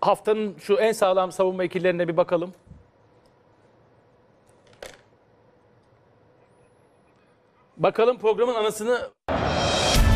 haftanın şu en sağlam savunma ikililerine bir bakalım. Bakalım programın anasını